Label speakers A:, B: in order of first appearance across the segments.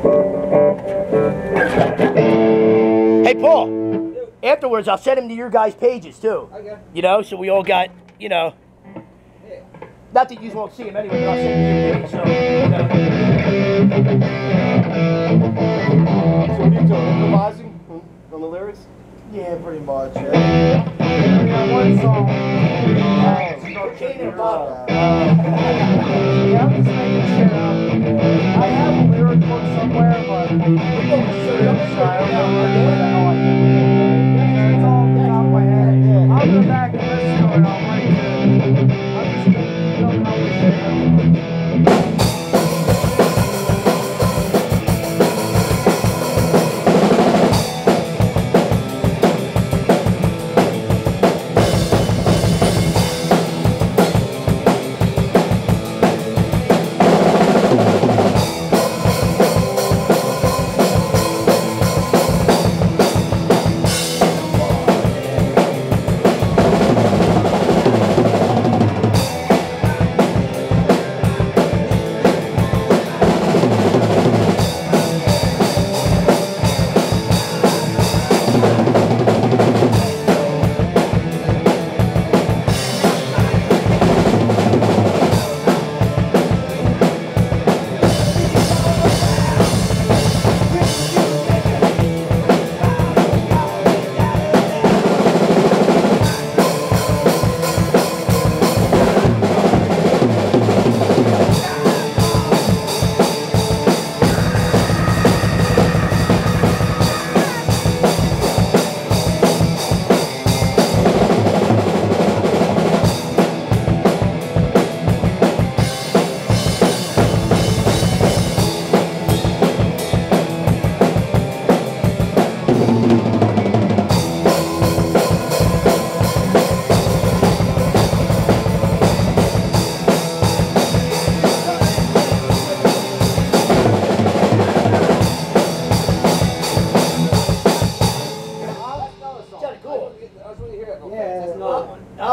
A: Hey, Paul. Afterwards, I'll send him to your guys' pages too.
B: Okay.
A: You know, so we all got, you know. Not that you won't see him anyway, but I'll send him to your page. So, you know.
B: So what are you doing? Improvising on the lyrics?
C: Yeah, pretty much. Yeah. We got one song.
A: Cocaine and bottle.
C: Yeah, I'm just making shit up. I have a lyric book somewhere, but I'm gonna try. I don't know what the hell I did. It's all off the top of my head. I'll go back and listen to it.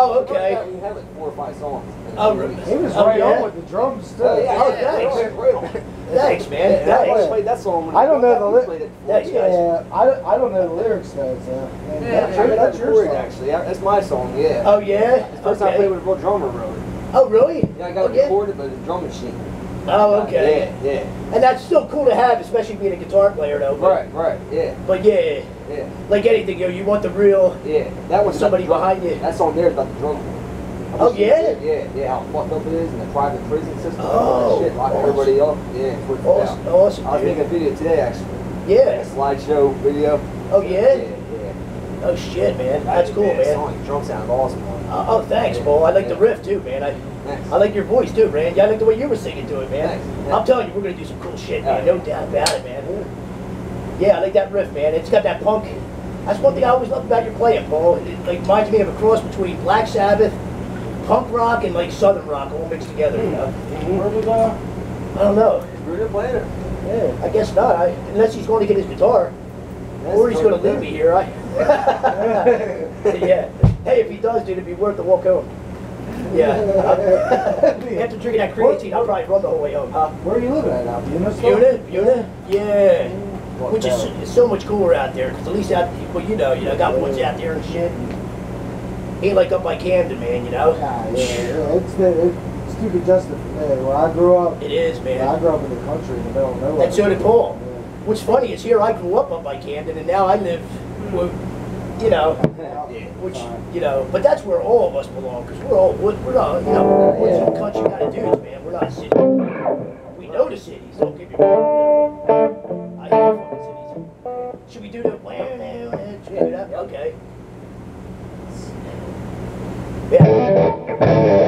A: Oh, okay.
B: We have like four or five songs.
A: Oh, really?
C: He was
A: Oh,
C: right
A: yeah?
C: on with the drums too.
B: Oh, yeah,
A: Oh,
B: yeah,
A: thanks.
B: yeah, great.
A: Thanks, man.
B: Yeah, that
A: Thanks.
B: one played that song when
C: I don't know the
B: We
C: li-
B: played it
A: Thanks, guys.
C: Yeah, I, don't- I don't know the lyrics though. So.
B: Yeah,
C: that's
B: I
C: your, that's
B: that
C: your song.
B: actually. That's my song, yeah.
A: Oh, yeah?
B: It's the first time I played
A: Okay.
B: with a real drummer really.
A: Oh, really?
B: Yeah, I got
A: oh,
B: it recorded by the drum machine.
A: Oh, okay.
B: Yeah, yeah.
A: And that's still cool to have, especially being a guitar player, though. But,
B: Right, right, yeah,
A: But yeah,
B: yeah,
A: like anything, yo, you want the real.
B: yeah. That was
A: Somebody
B: about the drum-
A: behind you.
B: That song there is about the drum. I
A: Oh, yeah?
B: could see it. Yeah, yeah. How fucked up it is and the private prison system.
A: Oh,
B: all that shit, locking
A: awesome.
B: everybody up. Yeah,
A: Awesome, awesome,
B: I was making a video today actually.
A: Yeah.
B: A slideshow video.
A: Oh, yeah?
B: Yeah, yeah.
A: Oh, shit, man. That's cool,
B: Yeah,
A: man.
B: Song, drum sound awesome.
A: Uh, oh, thanks, Paul. I like the riff, too, man. I,
B: Thanks.
A: I like your voice, too, Randy. I like the way you were singing to it, man.
B: Thanks. Yeah.
A: I'm telling you, we're going to do some cool shit, man.
B: Yeah.
A: No doubt about it, man. Yeah, I like that riff, man. It's got that punk. That's one thing I always loved about your playing, Paul. It like, reminds me of a cross between Black Sabbath, punk rock, and like southern rock all mixed together. You know? Mm-hmm.
C: Where we go?
A: Uh, I don't know.
B: It.
A: Yeah, I guess not. I, unless he's going to get his guitar, or he's going to leave me here. I. yeah. Hey, if he does, dude, it'd be worth the walk home. Yeah. After drinking that creatine, I'll probably run the whole way home. Huh?
C: Where are you living at now? Buna?
A: Buna? Buna? Yeah. Which is it's so much cooler out there, because at least out, well, you know, you know, got woods out there and shit. Ain't like up by Camden, man, you know?
C: Yeah, yeah, yeah. It's, the, it's too congested for me. Where I grew up,
A: It is,
C: man. I grew up in the country in the middle of nowhere.
A: And so did Paul. What's funny is here I grew up up by Camden, and now I live, hmm. well, you know, which, you know, but that's where all of us belong, because we're all, wood- we're not, you know, woods and country kind of dudes, man. We're not city. We know the cities, don't get me wrong. Should we do the, should we do that? Okay. Yeah.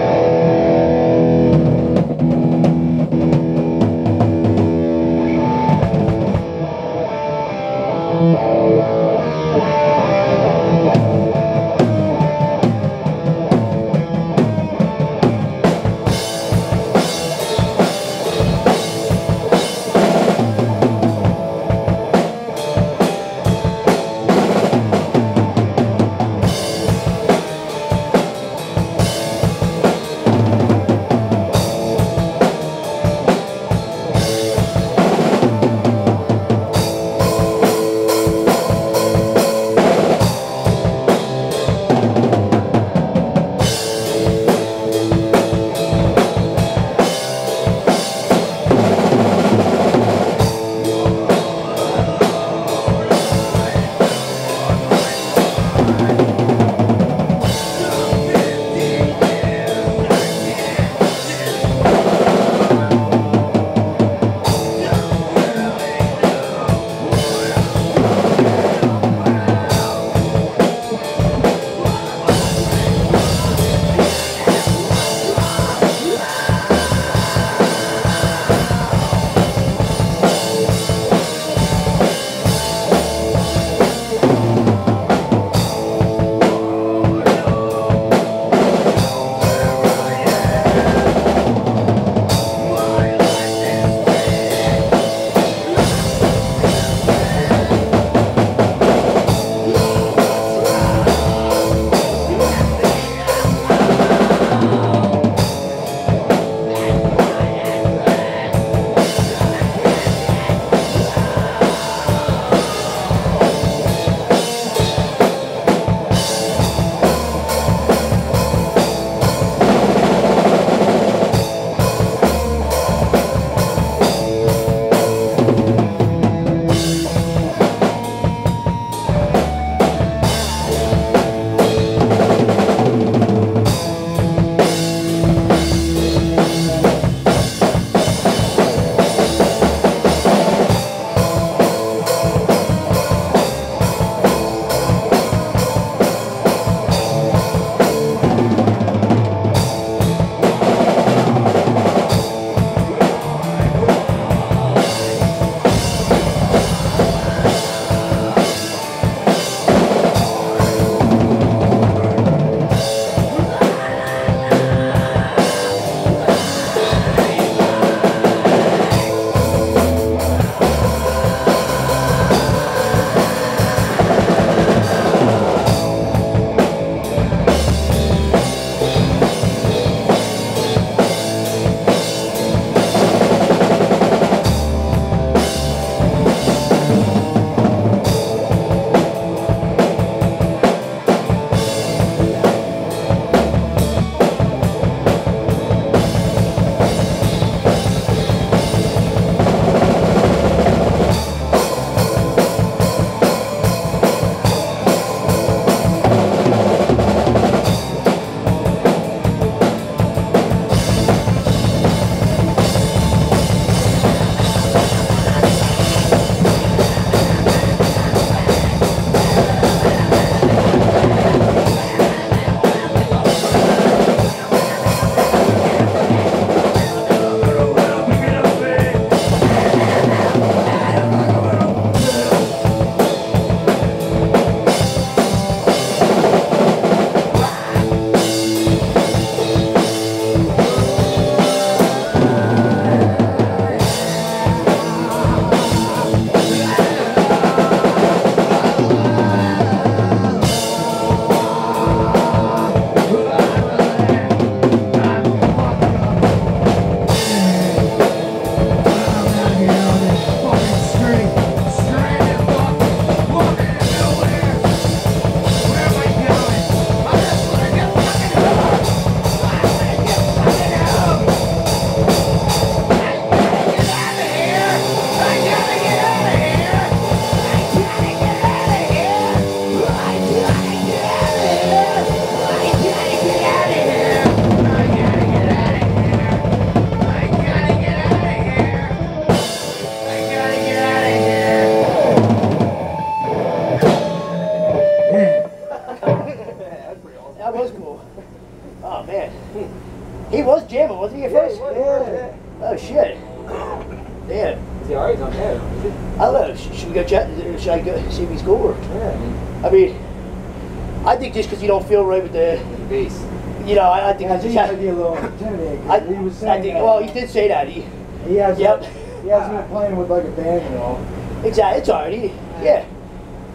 A: Just because you don't feel right with the,
B: the bass.
A: you know, I, I think
C: Yeah, I
A: just
C: he might be a little intimidated. 'cause
A: I,
C: he was saying
A: I think.
C: that
A: Well, he did say that. He
C: he hasn't,
A: Yep.
C: he hasn't been playing with like a band and all.
A: exactly. It's alright. He, yeah,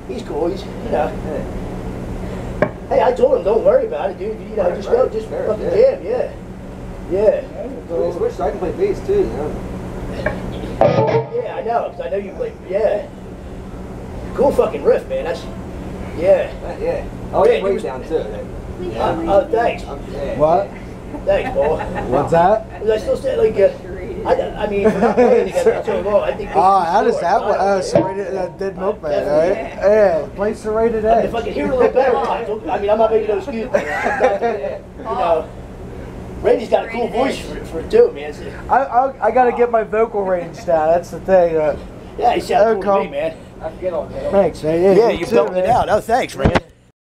A: he's cool. He's you know.
B: Yeah.
A: Hey, I told him don't worry about it, dude. You know,
B: Right,
A: just go,
B: right,
A: just
B: sure,
A: fucking
B: yeah.
A: jam. Yeah, yeah.
B: So, wish I can play bass too, you know.
A: Yeah, I know. 'cause I know you play. Yeah. Cool fucking riff, man. That's. Yeah.
B: Uh, yeah. Oh,
A: Yeah,
B: yeah,
A: he
B: break
A: was-
B: down too. Yeah.
A: Uh, uh, thanks.
B: I'm, yeah,
C: What?
A: Thanks, Paul.
C: What's that?
A: Was I still say like? Uh, I, I mean, for not playing together so long, I think.
C: Oh, how does that work?
A: I
C: Uh,
A: don't
C: serrated, uh, dead moped, right?
A: Definitely.
C: Yeah, play serrated edge.
A: If I could hear a little better, I I mean, I'm not making no excuse. but I'm You know, Randy's got a cool voice for, for it too, man.
C: I, I, I gotta get my vocal range down. That's the thing. Uh,
A: yeah, he sounds cool to me, man.
B: I forget all that.
C: thanks, man.
A: Yeah, you
C: too,
A: built it out. Oh, thanks, Randy.